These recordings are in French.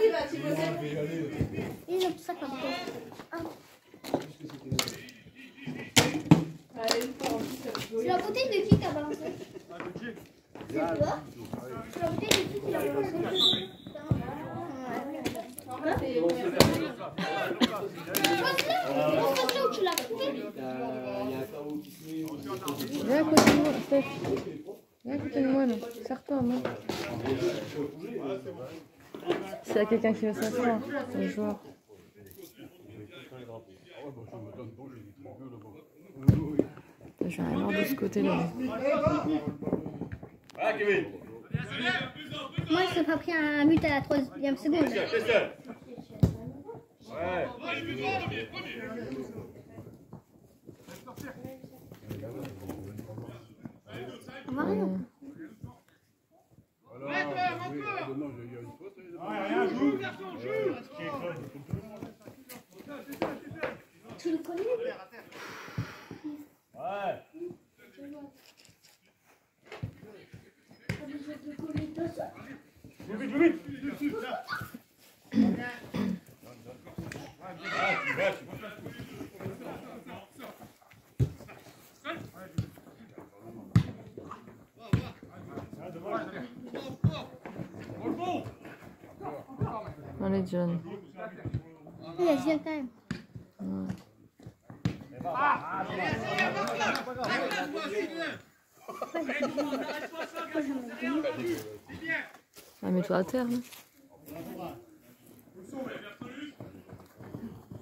Vas-y, va, tu bosses. Il la bouteille de qui t'as balancé C'est toi C'est bouteille de qui qui l'a balancé Viens à côté de moi, Steph. Viens de moi, là. Serre-toi. S'il y a quelqu'un qui veut s'asseoir, le joueur. J'ai rien marre de ce côté-là. Ah, Kevin Moi, je t'ai pas pris un but à la troisième seconde. T'es seul Ouais On va rien. Tu le connais Ouais. Plus vite, plus vite. Ah, tu vas, tu vas. Il est jeune quand même. Ah, mets-toi à terre.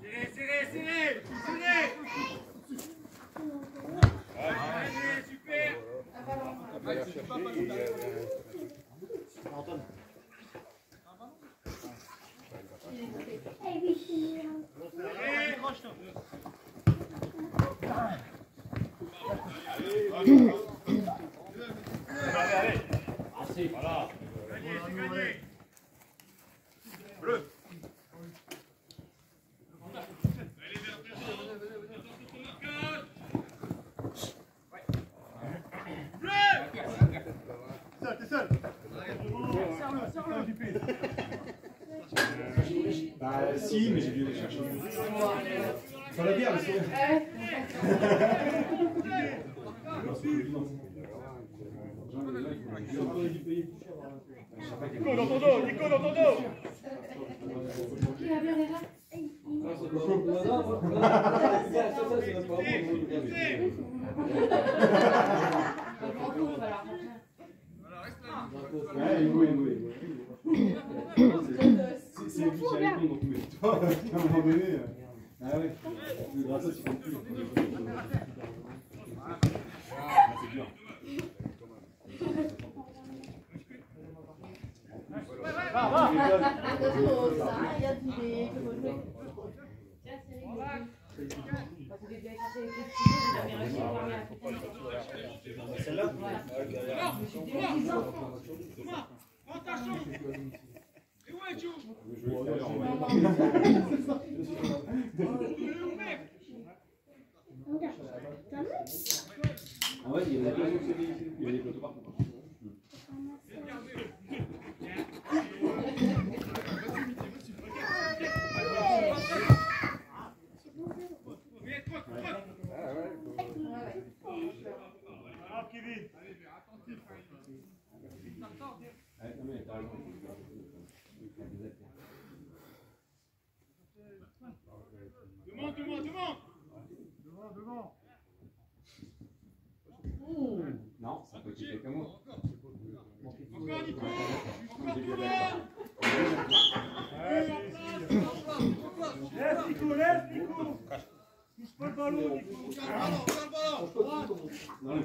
Serré, serré, serré Serré Allez, super Allez, allez Voilà Gagné, c'est gagné Bleu Bah si, mais j'ai dû aller chercher. Sur la bière, mais Nico, dans ton dos Nico, dans ton dos Ouais, Hugo, Hugo, Hugo. C'est c'est lui qui a donc mais toi, à un moment donné. euh, Ah ouais, compte plus. Ah, c'est dur. Il y a des. Celle-là Je vais le faire en Ah ouais, il y a des plateaux, partout. Alors, Kevin Ouais, non, mais t'as raison. Demande, demande, demande Non, ça peut être quelqu'un moi. Encore, Nico Encore, J'ai Nico bien Laisse, Nico, laisse, Nico Touche pas le ballon, Nico Non,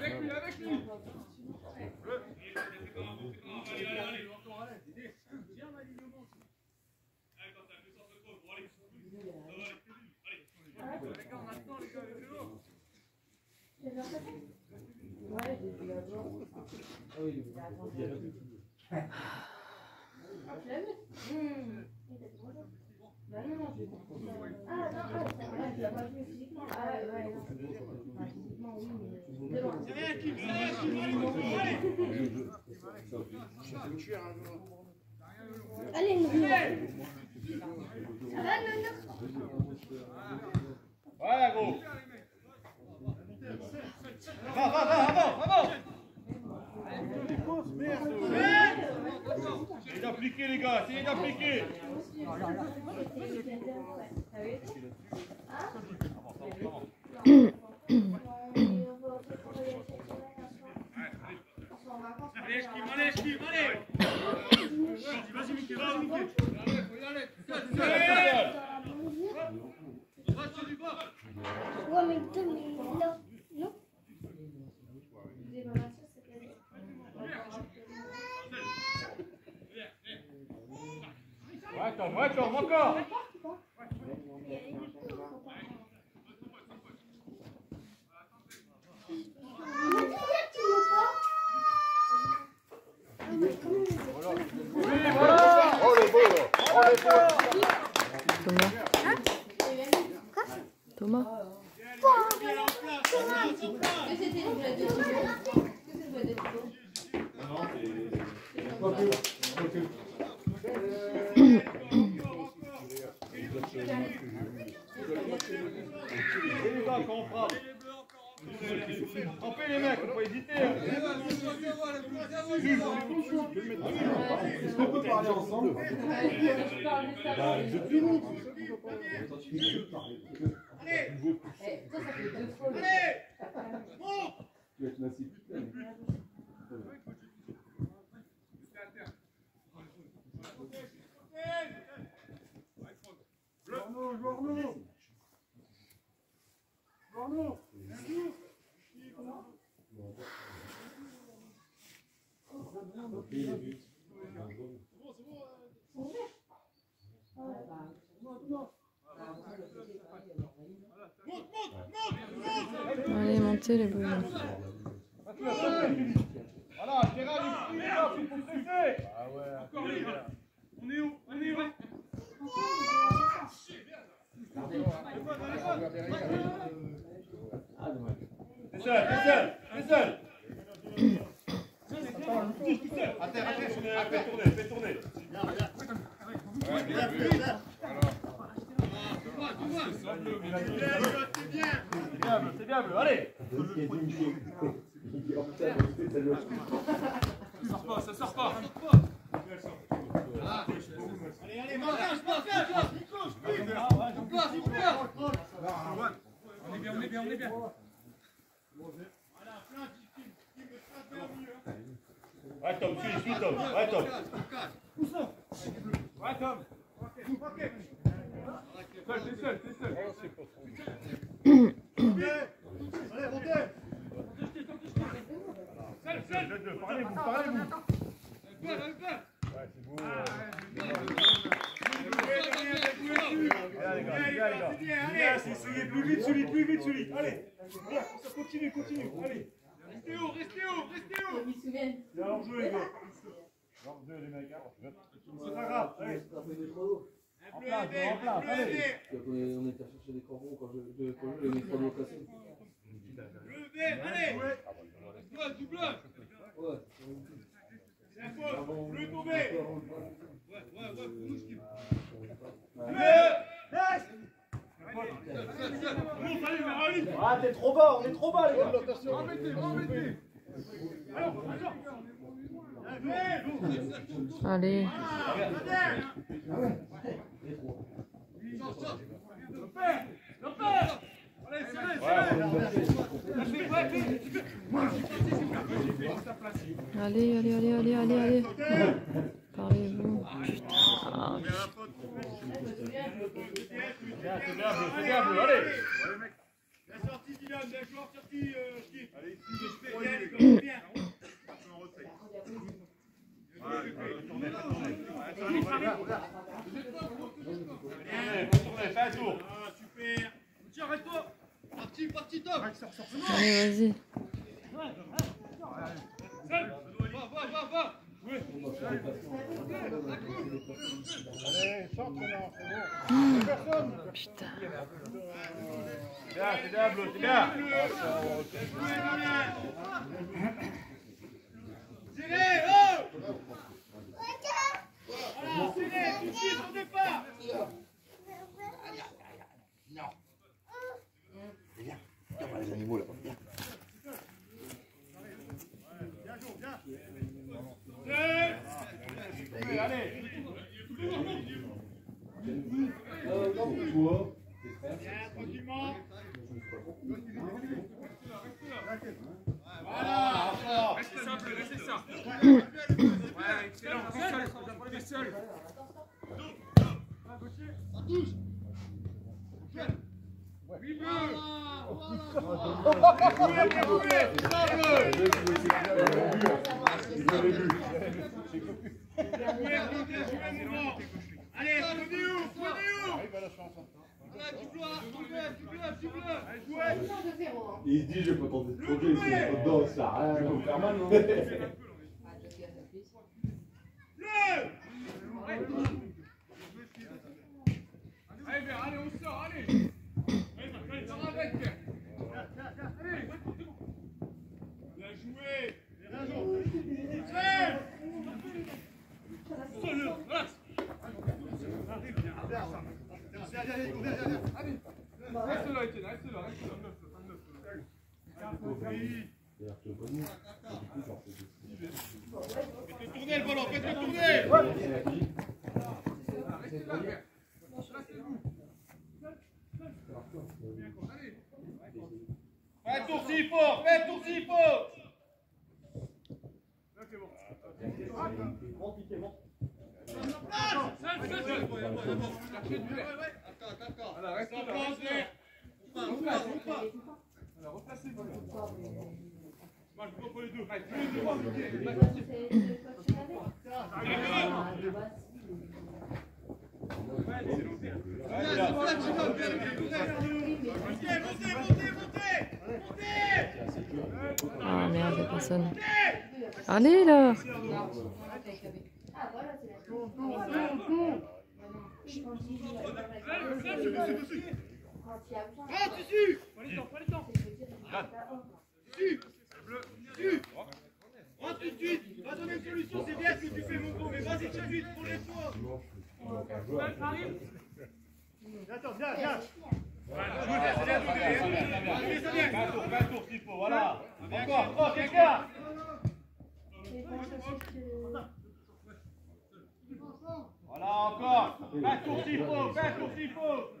avec lui, avec lui Ah non, ah, ça va, ça va physiquement. Ah ouais, ouais, non. Physiquement, oui, mais. Euh, Allez. Ça va, Ouais, gros. Va, va, va, avant, avant. Essayez d'appliquer, les gars, essayez d'appliquer. Allez, esquive, allez, esquive, allez. Vas-y, Mickey, vas-y, Mickey. Ouais, mais deux, mais là. Non. Ouais, Tom, ouais, Tom, encore. Thomas. Thomas. Que c'était une blague de Thibaut Que c'est une blague de Thibaut Non, c'est. Quoique, quoique. Et les gars, quand on frappe. Frappez les mecs, faut pas hésiter. hein. Est-ce qu'on peut parler ensemble Je parle de ça. Bah, depuis. Eh, ça, ça fait deux fois. Tu vas être massif. Allez, montez les boules. Voilà, Gérard, il est là, il faut presser. Ah ouais. On est où On est où T'es seul, t'es seul, t'es seul. À terre, à terre, fais tourner, fais tourner. C'est bien, bleu, c'est bien, bleu, allez. Ça sort pas, ça sort pas. Allez, allez, marquage, marquage, On est bien, on est bien, on est bien. Ouais, Tom, suis, suis, Tom. Ouais, Tom. Ouais, Tom. Seul, t'es seul, t'es seul. Allez, montez. Seul, seul. Parlez-vous, parlez-vous. Ouais, c'est beau. Allez, les gars, les gars. Allez, essayez plus vite, celui, plus vite, celui. Allez, viens, continue, continue. Allez. Restez haut, restez haut, restez haut. Ils se souviennent. C'est un jeu, les gars. Hors-jeu, les mecs. C'est pas grave, allez. En place, en place, allez. On était chercher des cordons quand je, les métros locations. Levez, allez. Ouais. C'est un faute. Tombé. Ouais, ouais, ouais, bouge qui. Ah, t'es trop bas, on est trop bas, les gars. Allez. Allez, allez, allez, allez, allez, allez. Parlez-vous. Putain. C'est bien, bleu, c'est bien, bleu, allez. Ah, vas-y. Seul. Allez, centre là, Personne. Putain. C'est bien, c'est bien, Bleu, c'est bien. Tirez, oh Voilà, tirez, tout de suite au départ Allez, allez. Euh. Voilà. Allez, prenez où Prenez où Arrive à la chanson. Voilà, tu bleu, tu bleu, tu bleu, tu bleu Allez, jouez. Change de zéro. hein. Il se dit, je vais pas tenter de troquer, c'est pas dedans, ça sert à rien. Je vais faire mal, non Ah, je suis à sa piste. Bleu Allez, Vert, allez, on sort, allez. Allez, allez, sors avec. Allez. Bien joué Bien joué Seul Seul, relax. Reste là, Étienne, reste là, reste là. C'est-à-dire que connu. Du coup, genre, c'est Faites tourner le ballon, faites-le tourner Restez là. Restez-vous. Fais un faut Fais un. Voilà, restez qui l'avait. Ah, merde, personne. Allez là Tissu Tissu Rentre tout de suite Va donner une solution, c'est bien ce que tu fais mon mais vas-y très vite pour les toi Attends, viens, viens. Voilà. Encore, quelqu'un. Voilà, encore. Faut, fais un tour s'il faut.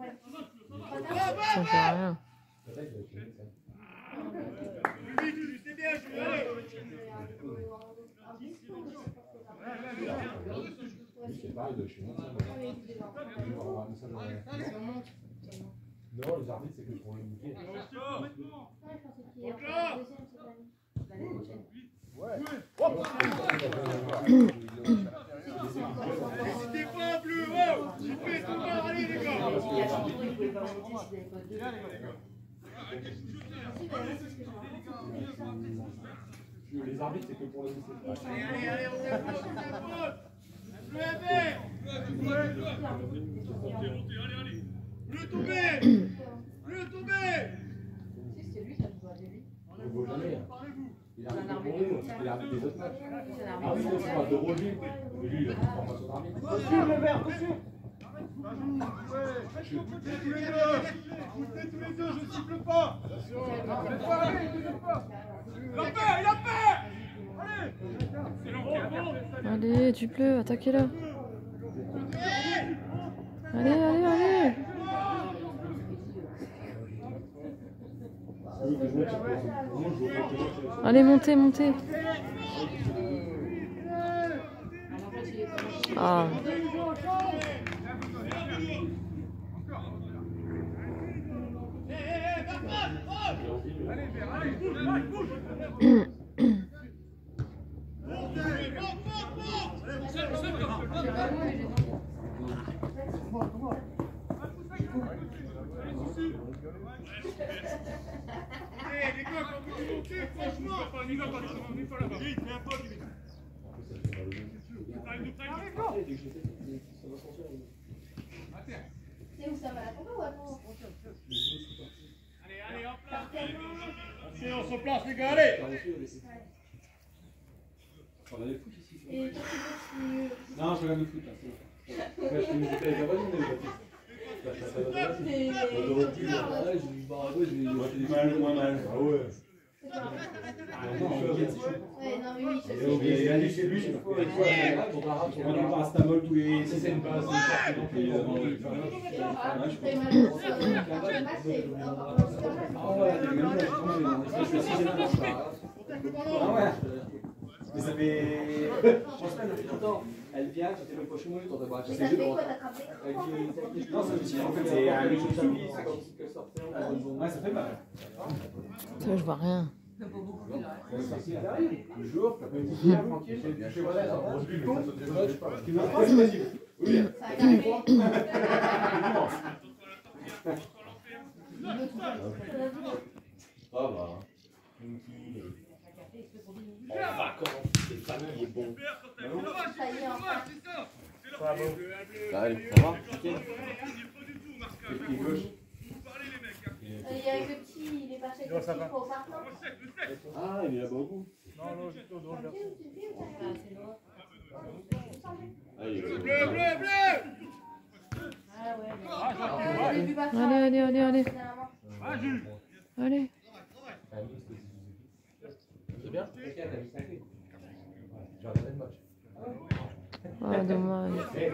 Ça rien. Message dans la- Non, les arbitres, c'est que pour le niquer. Ouais, Les arbitres, c'est que pour le niquer. Allez, allez, allez, on vert Bleu tombé Bleu tombé Si, c'était lui, voit lui. Hein. Il a arbitré pour nous, il a arbitré des autres matchs. C'est un Ah oui, non, c'est pas de Roger. Mais lui, il a une formation d'arbitre. Foutez tous les deux Allez tu pleut, attaquez-la. Allez, allez, allez Allez, montez, montez. Ah, Hé, Allez, allez, hop là on se place les gars, allez On. Non, je regarde le foot là. Je suis je je suis oui, c'est euh, euh. Ah. Ah. Mais ça fait. Depuis longtemps. Elle vient, tu t'es bah, c'est deux fait. En c'est un. Ouais, mal. Ça, je vois rien. Ça Bien, tranquille. Vas-y. Oui. Ça. Ça va. En vacances, c'est famille est bon. Ça y est, enfin. Allez, ça va Pied gauche. Parlez les mecs, hein. Il y a le petit, il est parti avec le petit pour non sec. Ah, il est là-bas au bout. Fais ou t'as- Allez, Bleu, bleu, bleu Ah ouais, ça. Allez, allez, allez, allez. Ah, Jules. Allez. C'est bien J'ai regardé le match. Ah, dommage. Et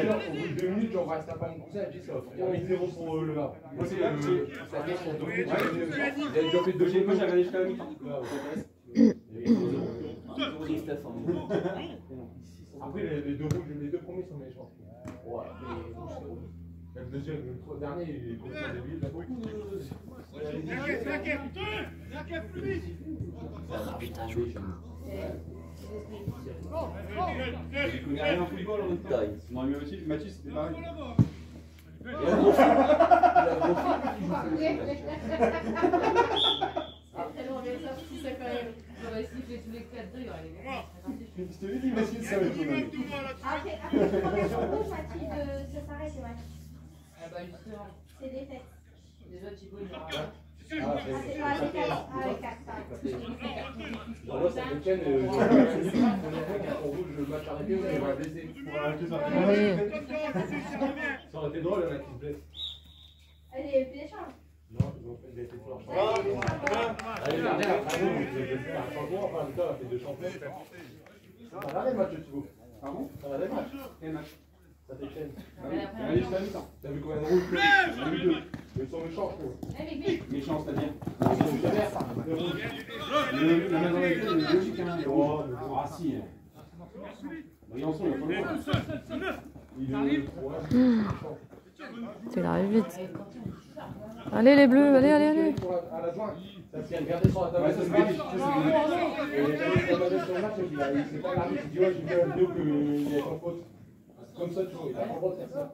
jure, au bout de deux minutes, pas mon cousin, elle dit ça va faire 8-0 pour euh, le gars. Moi, c'est le. Ça vient sur deux minutes. Il a déjà fait deux Moi, jusqu'à la mi-temps. Après, les, deux rouges, les deux premiers sont méchants. Ouais, mais le deuxième, le dernier, il est complètement débile. Il a beaucoup de. T'inquiète, t'inquiète T'inquiète, plus vite Il connaît rien en football en même temps. Non, aussi, Mathis, c'était pareil. C'est tellement bien sorti, ça, quand même. J'aurais sifflé tous les 4 2 il gars. Je te l'ai dit, ça va être ami. Après. Ah bah justement, C'est défaite. déjà Thibaut il aura. C'est pas avec 4. Avec 4, pardon? Moi, ça aurait été drôle, il y en a qui se blessent. Des échanges. Non, ils ont fait des. Allez, L'année dernière, changement, enfin, le a fait deux champions. Ça va. Ah bon Ça va Ça t'échaîne. Allez, mi-temps. T'as vu combien de rouges vu deux. Ils sont méchants, je trouve. Allez, vite. Méchant, c'est-à-dire. Le- La gueule, c'est logique, hein. Oh, ah si. Briançon, il pas. Il est vite. Allez, les bleus, allez, allez, allez. Comme ça, tu vois, il a pas le droit de faire ça.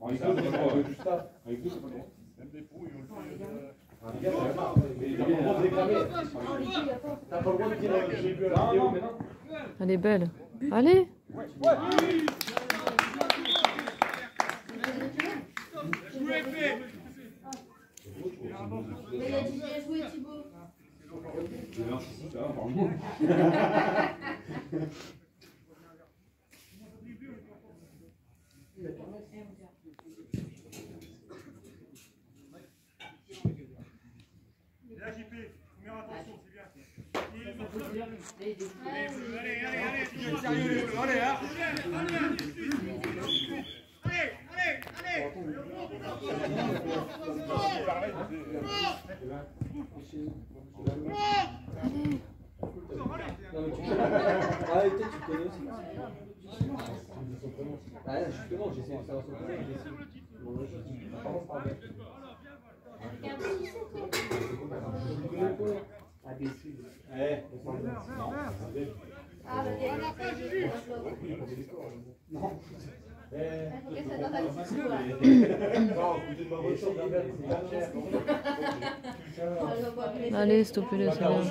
Avec deux, c'est pas le droit. Du staff. Avec deux, c'est pas le droit. Mais il a pas le droit de réclamer. T'as pas le droit de dire euh, j'ai vu la Non, vidéo. non, mais non. Elle est belle. Allez. Il a joué, Thibaut. Je vais ici, ça va, pardon. Là, JP, première attention, c'est bien. Les deux. Allez, allez, allez, c'est sérieux, les bleus, allez, hein Allez, allez, allez Ah, et peut-être tu connais aussi. Ah, justement, j'essaie de savoir son prénom, Allez, s'il te plaît, laisse bien. Je vois plus les choses.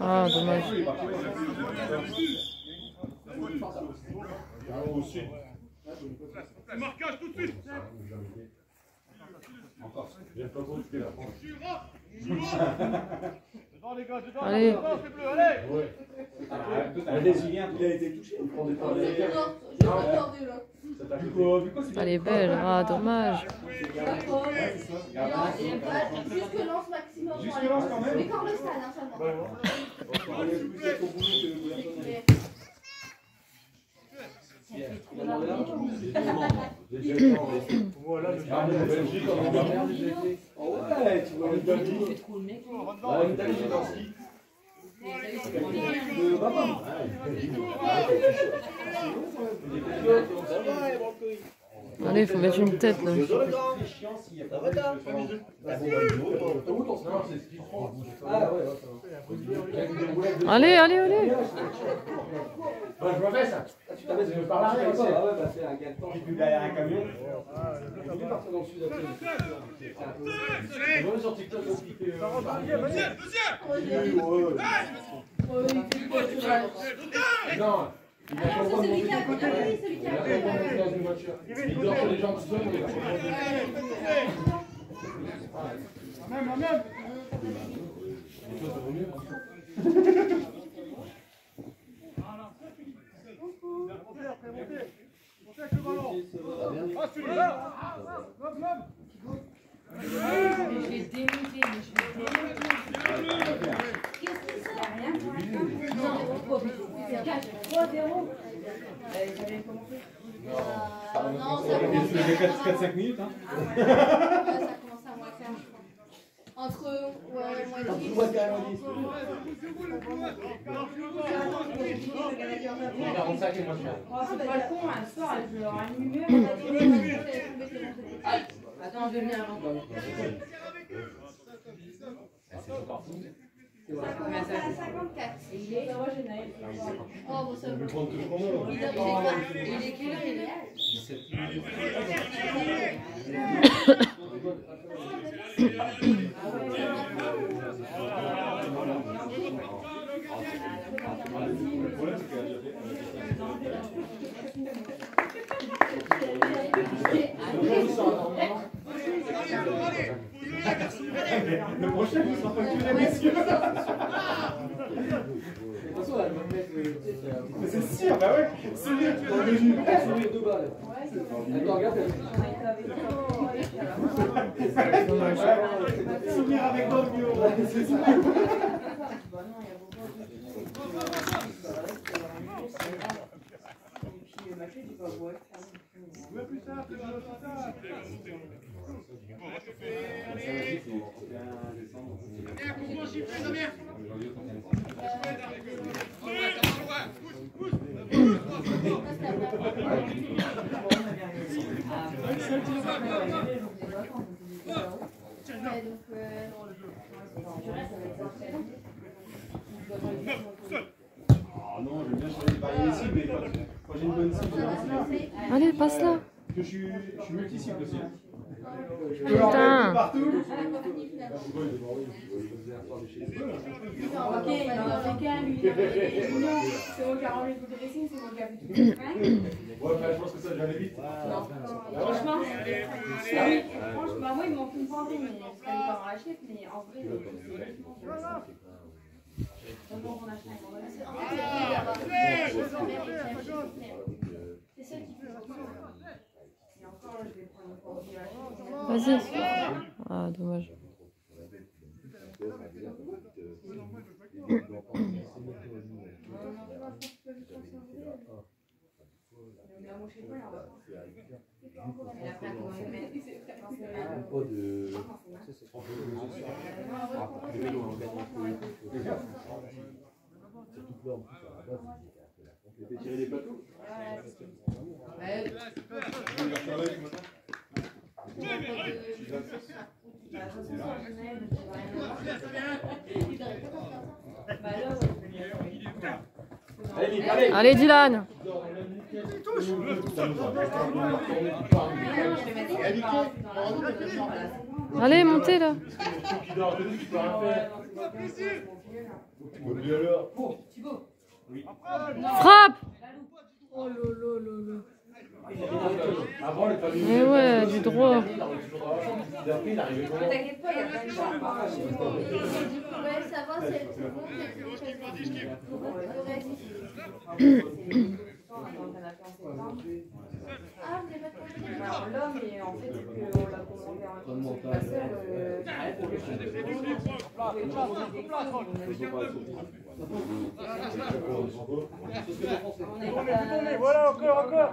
Ah. Ah, dommage. Sud. Marquage tout de suite les gars, Allez. devant, c'est bleu, allez Ouais. Allez, Julien, il a été touché. On pas Elle est belle. Ah, dommage. Jusque lance maximum. Jusque allez. lance quand même Mais quand le stade, hein, seulement. Allez, faut mettre une tête là. Allez, allez, allez. Bah, t'avais je l'arrière, quoi. Ah ouais, bah c'est un gain de temps. Derrière un camion. Je vais partir dans le sud après. C'est un peu. Sur TikTok aussi que. Non. Il a c'est le celui qui a ah celui qui a dans une voiture. Il dort sur les gens tout seul, même, Montez après, montez Montez Je l'ai démonté, mais je l'ai démonté. Qu'est-ce Rien l'instant. C'est 4-3-0. J'avais commencé? Euh, Non, ça commence à 4-5 minutes. Ça commence à moins faire. Entre ouais, moitié. Moi, carrément dit. Ouais, 45 et moins cher. Oh, c'est pas le con, un soir, je leur allumé. Attends, je venir avant. Ça commence à 54. Et il est. Ouais, j'ai Naël. Oh, bon, ça Il est quelle heure il est Le prochain, vous sera facturé, messieurs. C'est un- Mais c'est sûr, bah ouais. Deux balles. Attends, regarde. Souvenir avec dans le bureau. Je non, j'aime bien changer de varier ici, mais quand, quand j'ai une bonne cible, Ça va se lancer. Allez, passe là. que je suis, je suis multi-cible aussi. Je Putain. l'envoyer partout. À la compagnie, finalement. Ok, il en a fait qu'un, lui. il a fait des millions. C'est moi qui ai rangé tout le dressing, c'est moi qui ai fait tout le fringue. Ouais, bah, je pense que ça, j'allais vite. Non. Franchement, oui, franchement, bah, moi, ils m'ont fait une penderie, mais c'est pas acheter, mais en vrai, c'est fait, c'est qui Et encore, je vais prendre une. Vas-y. Ah, dommage. Mais moi, je sais pas, là. Et après, comment je fais Pas de. Allez, Dylan. Allez, montez là. Frappe familles. Eh ouais, du droit. Ah, vous n'avez pas Alors en fait, qu'on l'a commandé seul, on pas- Voilà, encore, encore.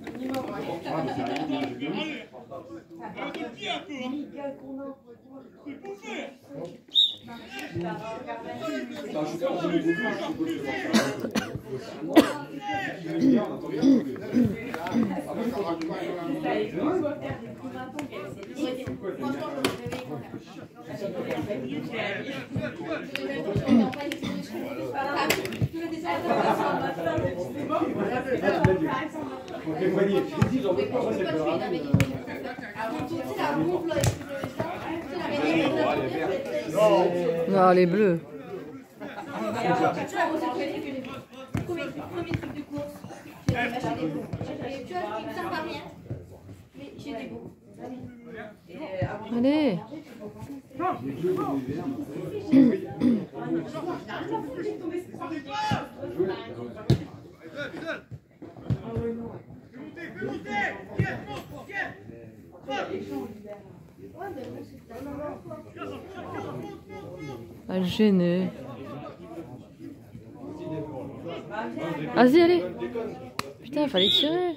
Minimum. Ouais. Un coup de pied un peu. Nickel qu'on a. C'est pour faire Je Ah, les poignets. Je dis, j'en veux pas, c'est plus ça Non, les bleus. C'est premier truc- de course. J'ai acheté des bons. Et Tu vois, ils ne servent à rien. Mais j'ai des bons. Allez. Le gêner. Vas-y, allez. Putain, fallait tirer.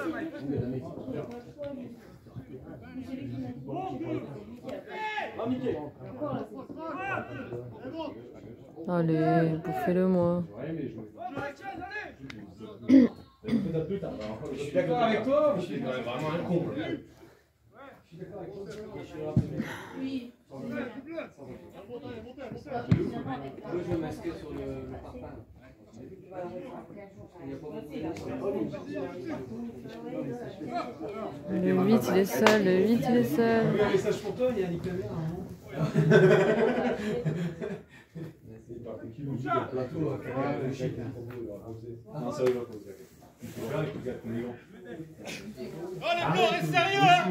Allez, bouffez-le moi. Je suis d'accord avec toi, mais je suis quand même vraiment un con. Oui. Je vais masquer sur le parpaing. Le 8, il est seul. Le 8, il est seul. un message pour toi, il y a Nick Lemire. Qui nous dit le plateau, là, quand même, le chèque. Non, ça va pas poser. Il faut faire avec le gars qu'on est grand. Oh les blancs, reste sérieux hein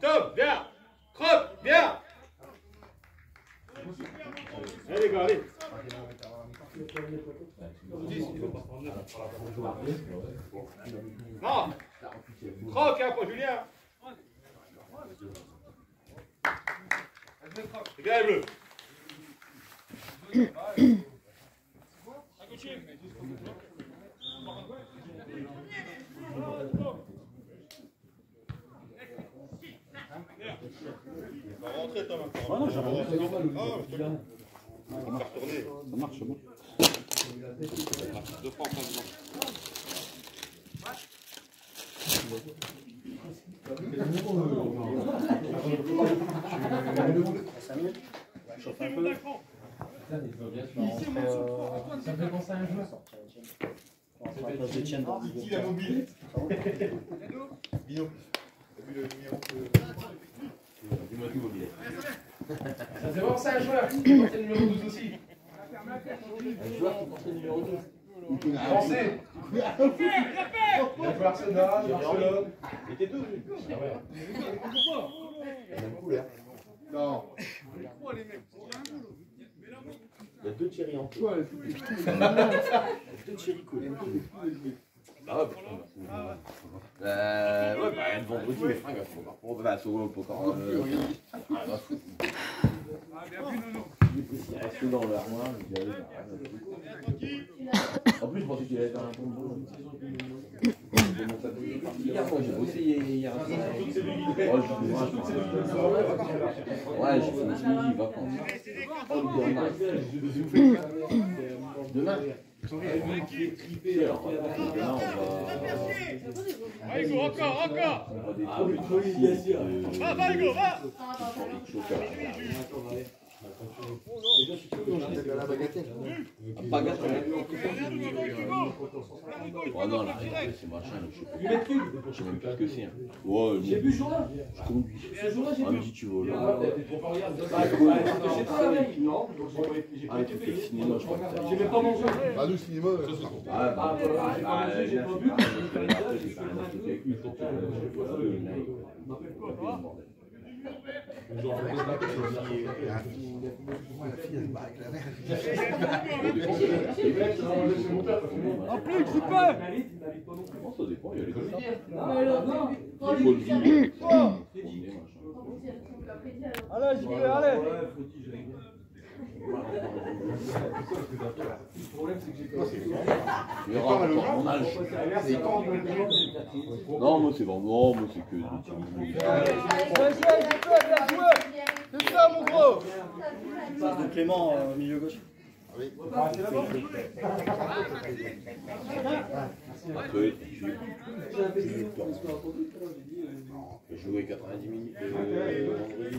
Tom, viens Croque, viens Allez les Non. Croque, hein, pour Julien C'est bien rentrer encore. Ah non, j'ai rentré normal. Ah, je te faire tourner. Ça marche, bon. Deux fois en face Chauffe un peu. Ça me fait penser à un jeu. Je tiens dans Qui la mobile Bino. T'as vu le numéro que. Dis-moi tout, mobilier. Ça fait penser à un joueur qui portait le numéro 12 aussi. Un joueur qui portait le numéro 12. Français Il a Arsenal, Barcelone. Il était 12 lui. Ah ouais. Non. Il y a deux Thierry en tout. Deux Thierry collés. Ah ouais, putain. Euh, ouais, bah, vendredi, mes fringues, elles sont pas pour la solo, pour quand. Euh, ah, bah, fou. Il reste dans l'armoire, dis, allez, bah, rien à. En plus, je pensais qu'il allait faire un bon boulot. J'ai. Ouais, j'ai vacances. Demain encore, encore On va. Va, va. Oh non, c'est. Je c'est. J'ai bu. En plus, tu peux ça dépend, il y a les. Allez, j'y vais, allez Le problème, c'est que j'ai pas. Il y aura. Non, moi c'est bon. Non, moi c'est que C'est ça, mon gros De Clément, euh, milieu gauche. Oui, j'ai joué 90 minutes euh, vendredi.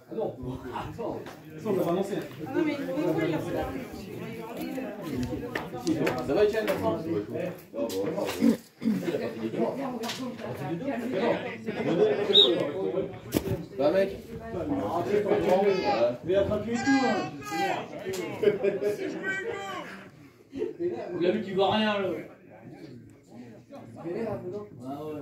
Ah non. Attends. Ça, on l'a annoncé. Ah non, mais il a pas Ça va, Etienne, Non, bon, non. Va, mec? Ouais. Mais attrape-lui tout. Vous l'avez vu qu'il voit rien là. Ah ouais.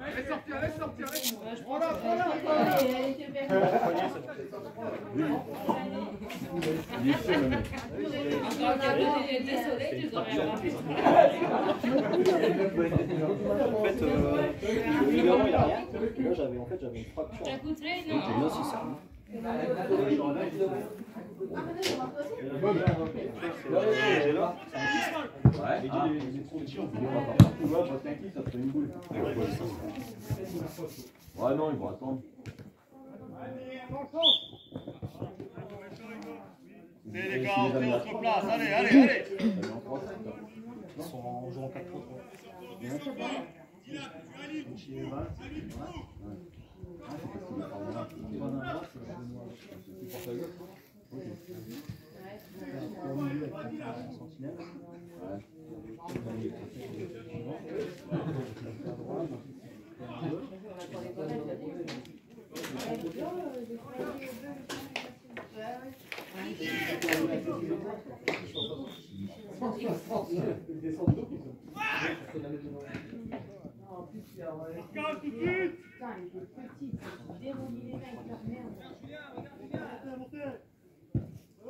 Laisse sortir, laisse sortir, laisse Je prends là, prends là. Elle était perdue. Il est seul, le mec. Encore un peu des- des soleils, tu aurais remarqué. En fait, euh, a rien. Moi, j'avais en fait, j'avais une fracture. Coûterait, Donc, non là. J'ai là, Ah. là, kill, ça Ouais, non, ils vont attendre. C'est les gars, on. Allez, allez, allez. Ils en 4 Ok. Putain, il est petit, il les mains, il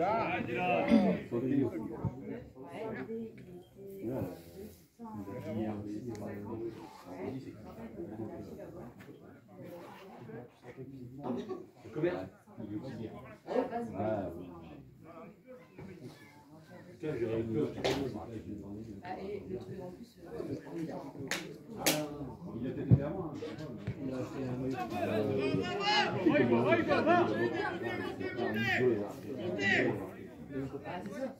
là. Le commerce. Ah Ah, et le truc en plus, euh, Il était derrière moi. Il a fait un maillot. Va, Hugo, va, Hugo, va Rappelez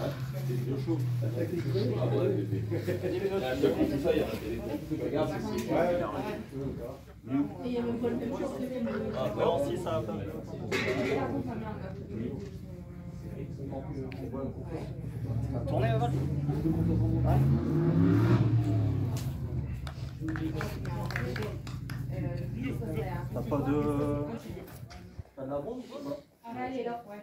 Ah. Ah, il y a pas le que mêmes. Ah, non, ça pas. T'as pas de. T'as de la bombe Ah, là, elle est là, ouais.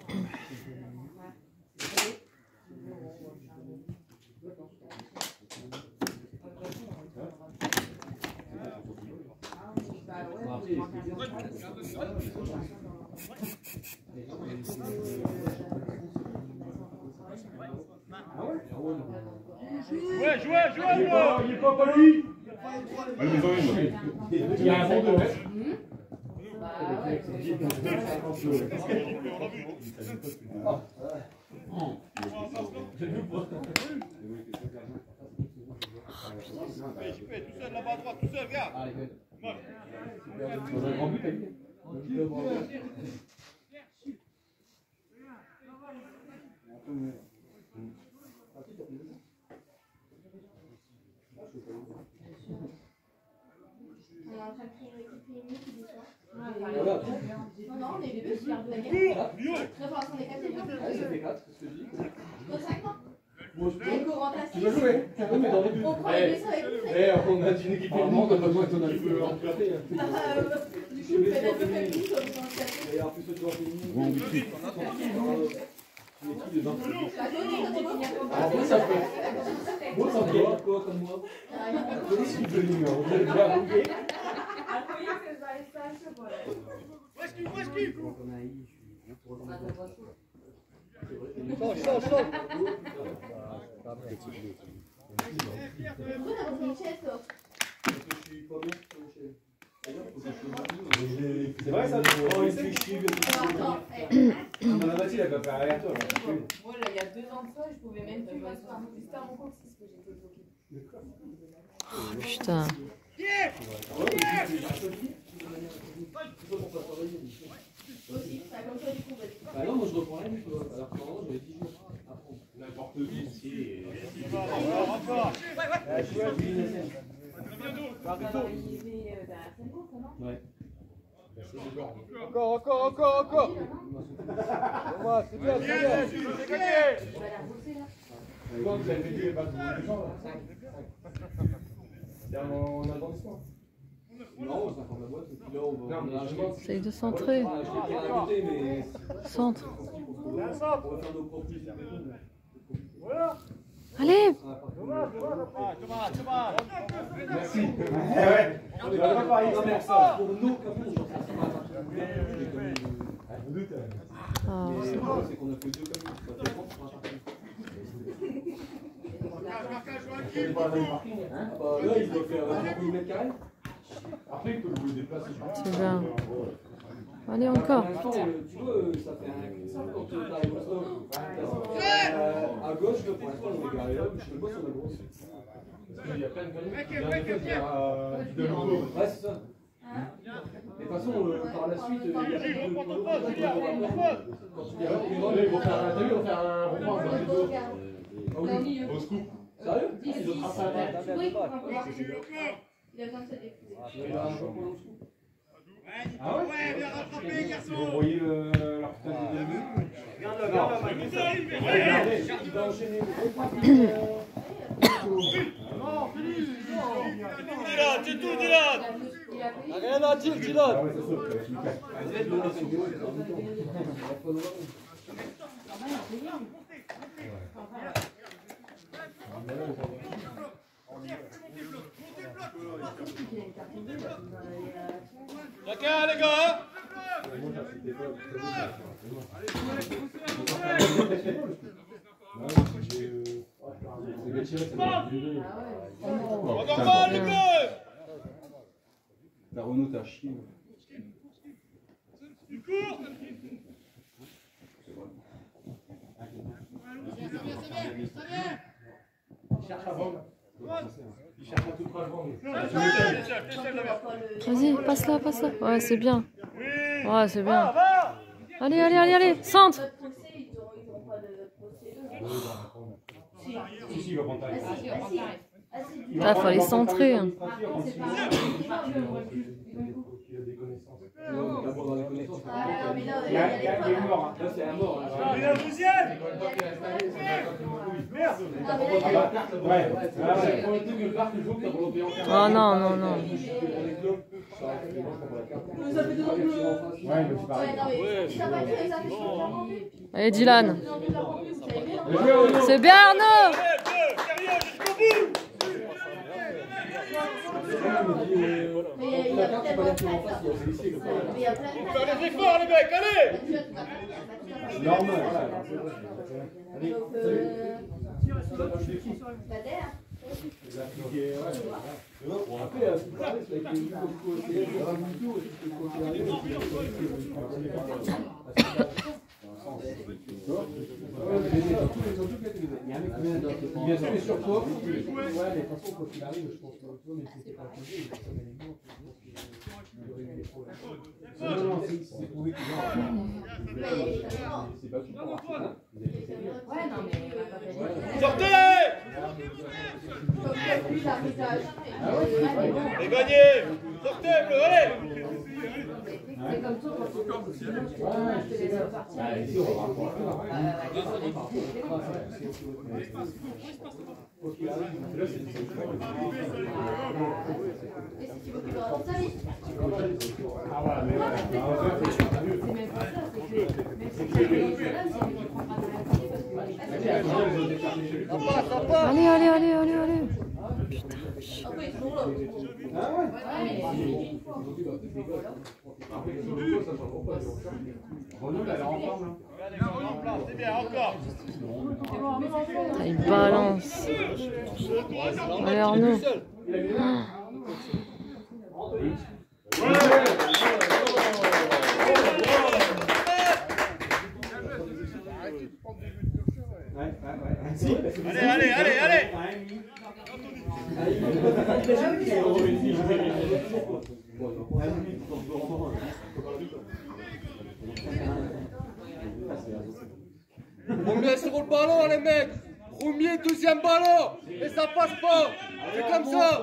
Jouez, jouez, jouez, Il est pas, il est pas, une. Il y a un fond de. Fais, fais, tout seul là-bas à droite, tout seul, regarde Ah. Dans un grand but, t'as vu On est en train de créer une équipe féminine qui déçoit. Voilà. Non, non, on est deux, garde la non Ouais, ça fait 4, c'est ce que je dis. Toi, 5 non Tu veux 6. jouer Oui, mais dans les buts. On prend les avec nous, Eh, on a une équipe t'as pas besoin de ton. Ah, Du coup, le de café. Et en plus, tu. Tu tu comme Alors, moi, ça peut. Moi, ça me va, quoi, comme moi. Où est-ce qu'il, où est-ce qu'il? Une chaise, toi C'est vrai ça Oh, il fait la Mathilde, elle va faire arrière toi. Moi, il y a deux ans de ça, je pouvais même plus m'asseoir. Compte 6 que bloquée. Putain. du. Bah non, moi, je reprends la que normalement, j'avais 10 jours à prendre. N'importe Encore, encore Encore, encore, encore, encore. Thomas, c'est bien, c'est bien. C'est gagné. Quand vous avez fait pas de C'est en avancement. Non, on s'informe la boîte, et puis là, on va. Non, je pense. Essaye de centrer. Ah. Centre. On va faire nos propres. Voilà. Allez. Merci. Ouais. On est pas pareil, non, mais ça, pour nous, comme nous, genre, ça m'a je me doute. Mais c'est le bon. problème, c'est qu'on a fait deux comme nous. Ça fait bon, on va partir. C'est pas le parking, là, il doit faire 20 mètres carrés. Après, il peut le déplacer. C'est bien. Allez, encore. Pour l'instant, euh, tu vois, ça fait un simple quand tu arrives au stop. Euh, À gauche, là, pour l'instant, on est garé là, je le vois sur la grosse. Il y a plein de canons. Il y a des fois, il y a du Delango. Ouais, c'est ça. Mais de toute façon, euh, par la suite, euh. Quand ils vont faire un- t'as vu, ils vont faire un rond-point dans les dos. Ah oui, au scoop. Sérieux Ils ont. Oui, il a Ah ouais bien rattrapé, garçon Ils vont envoyer le- leur putain de. Regarde-le, regarde-le, il va enchaîner. Non, C'est tout, Dylan, c'est tout, Dylan Rien à dire, Dylan. Ah ouais, ça, ça. Chacun, les gars Encore mal, les bleus La Renault t'a chié. Du cours Il cherche à vendre. Il cherche à tout près à vendre. Vas-y, passe-la, passe-la. Ouais, c'est bien. Ouais, c'est bien. Allez, allez, allez, allez. Centre il va prendre ta Ah, ah. Ah, Ah, fallait centrer, hein. c'est pas il il a d'abord dans les connaissances. Ah, non, mais là, Oh non, non, non. Allez, Dylan. C'est bien, Arnaud Mais il y a peut-être pas de place, là. Mais il y a plein de Faut place. faire des efforts, les mecs, allez Normal. Donc, Kader, Bon, après, c'est pareil, c'est avec les vidéos côté, il y aura une vidéo aussi qui est côté arrière, et puis, Ouais, mais les- dans tous les- dans toutes les télévisions. Il y a un mec qui vient de- il vient se met sur toi. Ouais, mais de toute façon, quand il arrive, je pense que les. Non, non. Ouais, non, mais Sortez Comme il y a plus d'arbitrage. Ah ouais, c'est vrai. C'est gagné Sortez, bleu, Allez, allez, allez, allez, allez. Là. Ah il Ah, balance. Allez, Arnaud. Ouais, ouais, ouais. Que- Allez, allez, allez, allez On lui laisse le ballon, les mecs. Premier, deuxième ballon. Et ça passe pas. C'est comme ça.